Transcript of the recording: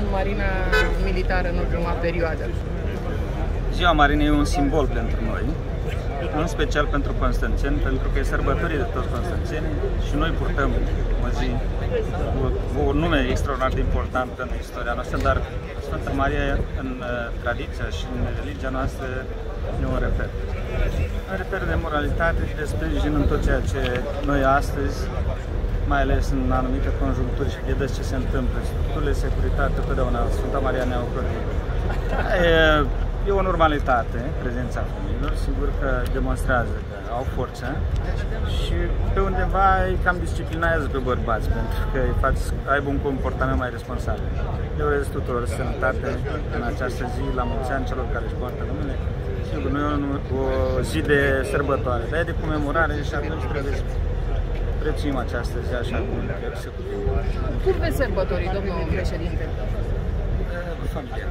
în Marina Militară în ultima perioadă? Ziua Marinei e un simbol pentru noi, în special pentru constanțeni, pentru că e sărbătorii de toți constanțenii și noi purtăm o zi cu, cu un nume extraordinar de important în istoria noastră, dar Sfânta Maria în uh, tradiția și în religia noastră e un reper. Un reper de moralitate și de sprijin în tot ceea ce noi astăzi mai ales în anumite conjuncturi și vedeți ce se întâmplă. Structurile de securitate, totdeauna Sfânta Maria ne-au ocrotit. E, e o normalitate prezența femeilor, sigur că demonstrează că au forță și pe undeva îi cam disciplinează pe bărbați, pentru că îi faci aibă un comportament mai responsabil. Eu urez tuturor sănătate în această zi, la mulți ani celor care își poartă numele. Sigur, nu e o, o zi de sărbătoare, dar e de comemorare și atunci trebuie să prețuim această zi așa cum se Cum veți sărbători, domnul președinte? Familia.